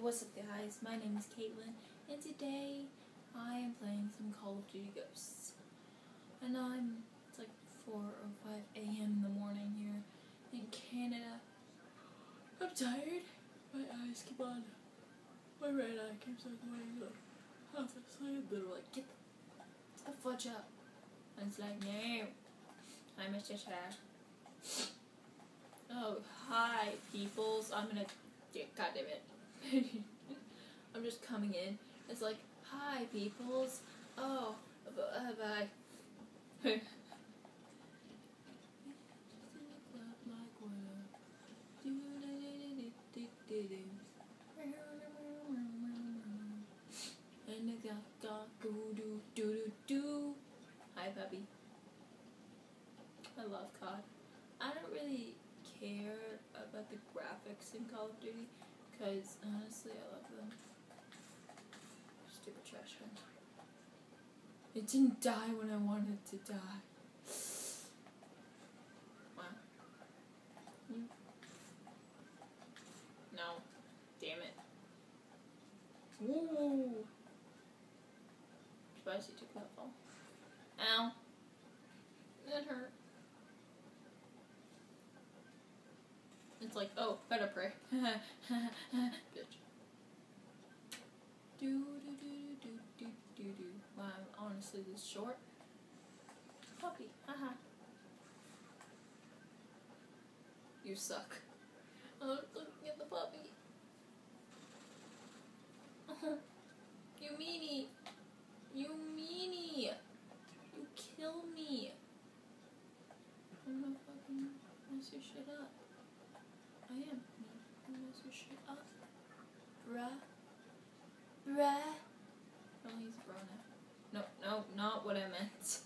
what's up guys? My name is Caitlin and today I am playing some Call of Duty Ghosts. And I'm, it's like 4 or 5 a.m. in the morning here in Canada. I'm tired. My eyes keep on, my right eye keeps on going half asleep. They're like, get the, the fudge up. And it's like, no, I'm a sister. Oh, hi, peoples. I'm gonna, God damn it. I'm just coming in. It's like, hi, peoples. Oh, uh, bye. Hi, puppy. I love COD. I don't really care about the graphics in Call of Duty because honestly, I love them. Stupid trash can. It didn't die when I wanted to die. Wow. You. No. Damn it. Woo! Spicy took that fall. Ow. That hurt. It's like, oh, better pray. Bitch. Do do do do do do do. Wow, I'm honestly this short. Puppy, haha. You suck. Oh, look at the puppy. Uh-huh. you meanie. You meanie. You kill me. I'm gonna fucking mess your shit up. I am. I'm gonna mess your shit up. Bruh. Bruh. Oh, he's a bro now. No, no, not what I meant.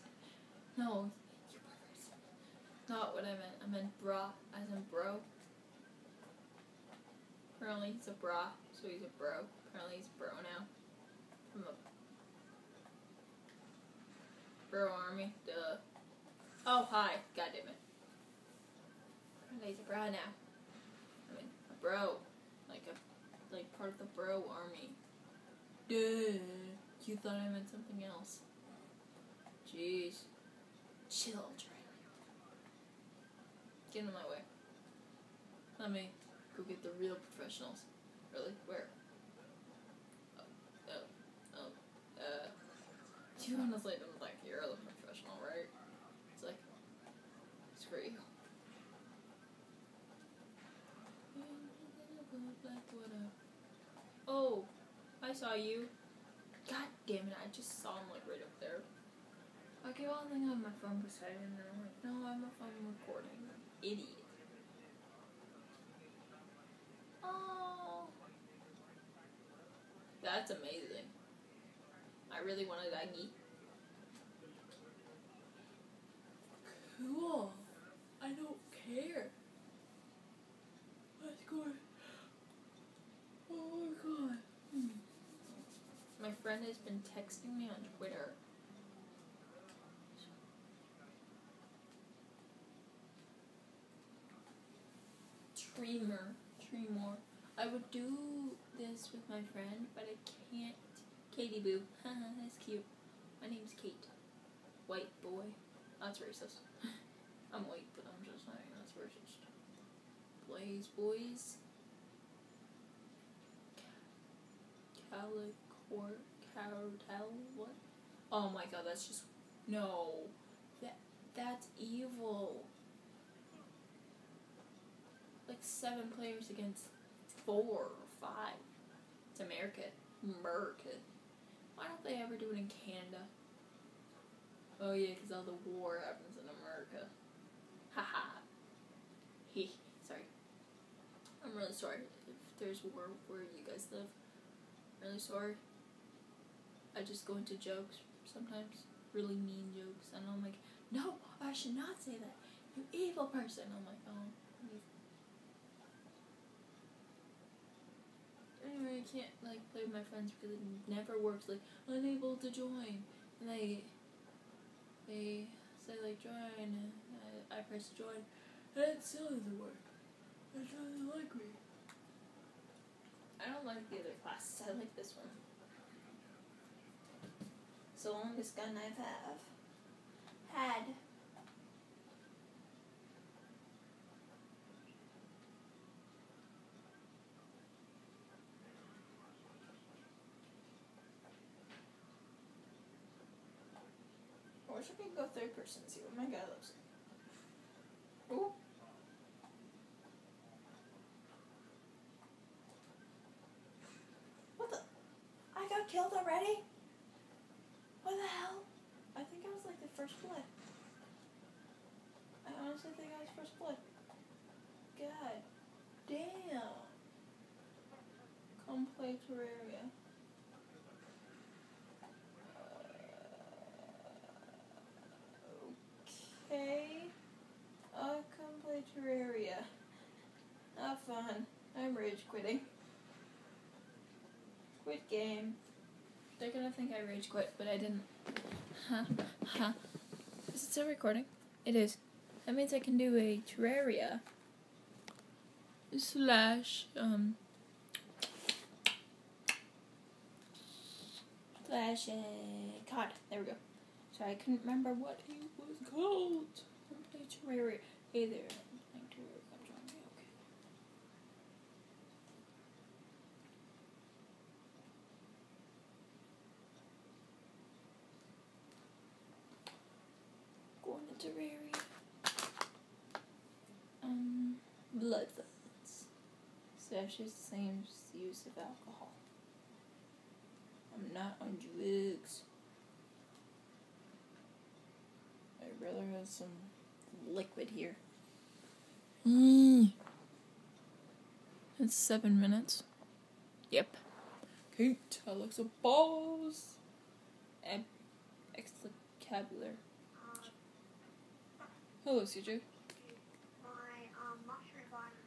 No, you pervert. Not what I meant. I meant bra, as in bro. Apparently he's a bra, so he's a bro. Apparently he's bro now. From a bro army. Duh. Oh, hi. God damn it. Apparently he's a bra now. Bro. Like a, like part of the bro army. Duh. You thought I meant something else. Jeez. Children. Get in my way. Let me go get the real professionals. Really? Where? Oh, oh, oh, uh. You honestly don't think you're the professional, right? It's like, screw you. Oh, I saw you. God damn it, I just saw him like right up there. okay I keep on thinking of my phone beside him and I'm like, no, I'm a phone recording. Idiot. Oh. That's amazing. I really want a doggy. Cool. I don't care. Let's go. Oh my god. Hmm. My friend has been texting me on Twitter. Tremer. Tremor. I would do this with my friend, but I can't. Katie Boo. That's cute. My name's Kate. White boy. That's racist. I'm white, but I'm just saying that's racist. Blaze boys. Calicor. Cartel. What? Oh my god, that's just. No. That That's evil. Like seven players against four or five. It's America. America. Why don't they ever do it in Canada? Oh yeah, because all the war happens in America. Haha. He. Sorry. I'm really sorry if there's war where you guys live. Really sorry. I just go into jokes sometimes, really mean jokes, and I'm like, no, I should not say that. You evil person. I'm like, oh. Anyway, I can't like play with my friends because it never works. Like unable to join, and they they say like join, I, I press join, and it still doesn't work. It doesn't like me. I don't like the other classes. I like this one. The longest gun I've have had. Or should we go third person and see what my guy looks like? Ooh. What the? I got killed already? What the hell? I think I was like the first blood. I honestly think I was first blood. God damn. Come play Terraria. Uh, okay. I'll come play Terraria. Have fun. I'm rage quitting. Quit game. They're gonna think I rage quit, but I didn't. Is it still recording? It is. That means I can do a Terraria slash um slash uh, COD. There we go. Sorry, I couldn't remember what it was called. Terraria. Hey there. I'm playing Terraria. Come join me. Okay. Going to Terraria. Um, blood violence. So the same use of alcohol. I'm not on drugs. I'd rather have some liquid here. Mm. It's seven minutes. Yep. Kate Alexa balls. And Excalibur. Hello, CJ. my um, mushroom garden.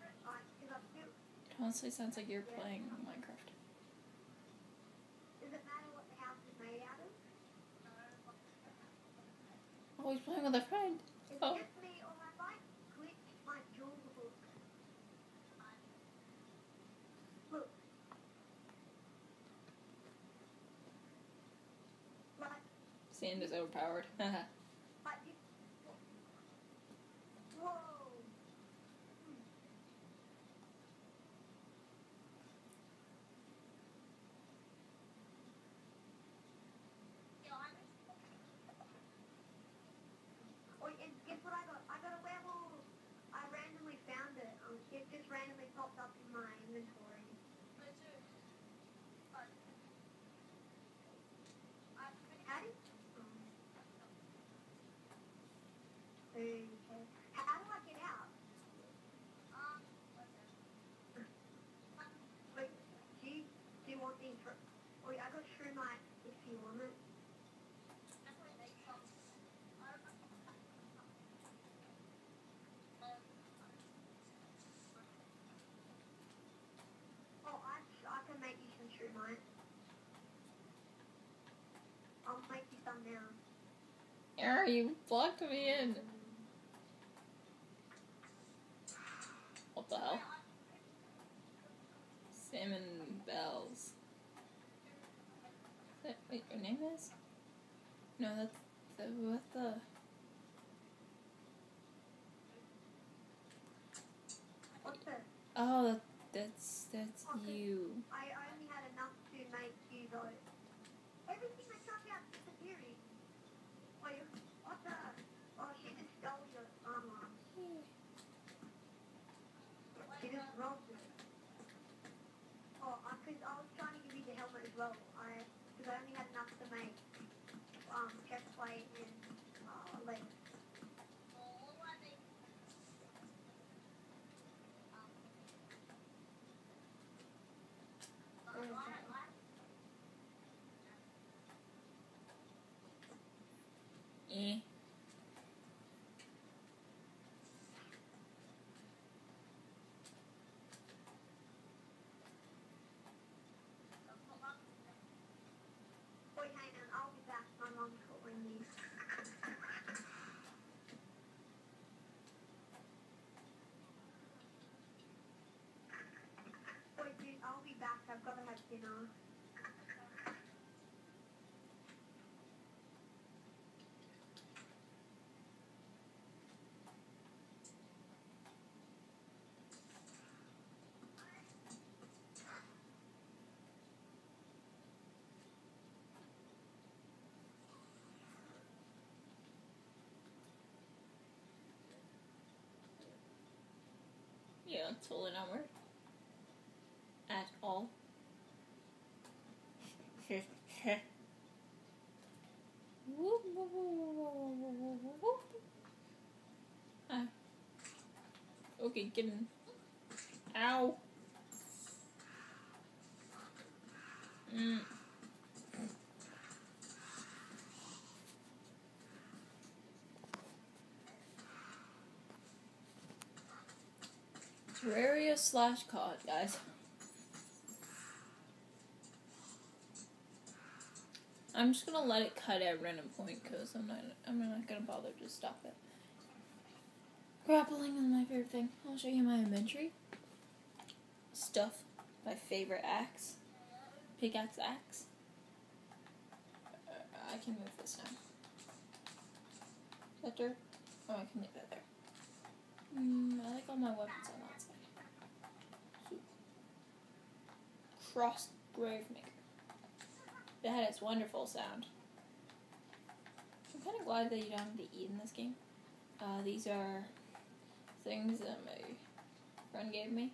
Uh, because I've built, Honestly, sounds like you're playing Minecraft. does it matter what the house is made out of? Oh, he's playing with a friend. Oh. just me or my bike glitch my jewel book. Look. Like, Sand is overpowered. like this. Whoa. Oh, and guess what I got? I got a werewolf. I randomly found it. Um, it just randomly popped up in my inventory. How do Okay. How do I get out? Wait, do you, do you want these? For, oh, yeah, I got shroomite if you want it. Oh, I, I can make you some shroomite. I'll make you some now. Error, you blocked me in. What the hell? Salmon bells. Is that what your name is? No, that's the what the. What's the? Oh, that, that's that's you. I only had enough to make you though. Everything I took out disappearing. Wait, what the? Oh, she just stole your armor. She just robbed it. Oh, I could. I was trying to give you the helmet as well. I because I only had enough to make um chest plate and uh legs. Eh. Dinner. Yeah, it's totally not work. At all. ah. Okay, get in. Ow. Mm. Terraria slash COD, guys. I'm just gonna let it cut at random point because I'm not I'm not gonna bother to stop it. Grappling is my favorite thing. I'll show you my inventory. Stuff. My favorite axe. Pickaxe axe. Uh, I can move this now. Is that dirt? Oh, I can leave that there. Mm, I like all my weapons on that side. Cross grave maker. That is wonderful sound. I'm kind of glad that you don't have to eat in this game. Uh, these are things that my friend gave me.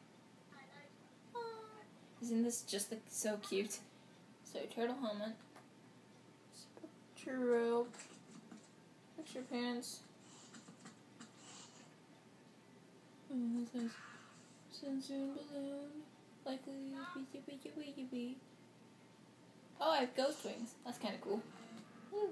Isn't this just like, so cute? So turtle helmet, true rope, extra pants. Oh, this is balloon. Likely be be be. Oh, I have ghost wings. That's kind of cool. Woo.